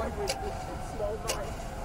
my goodness, it's so nice.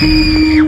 Música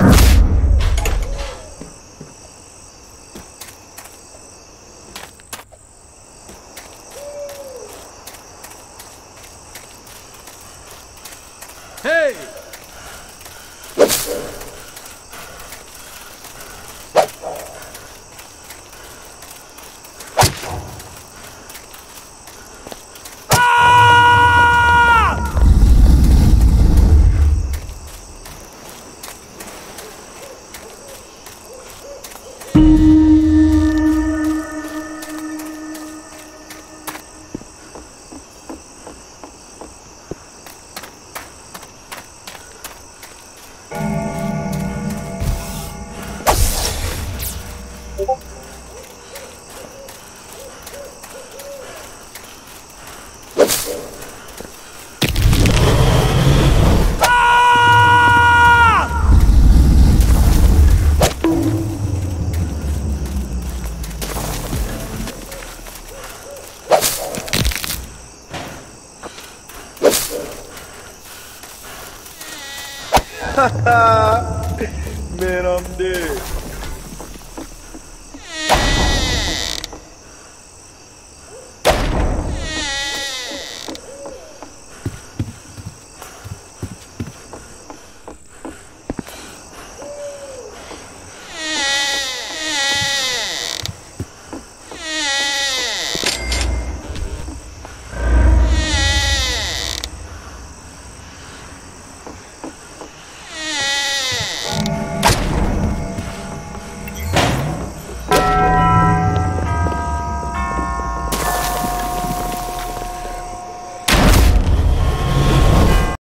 you Man, I'm dead.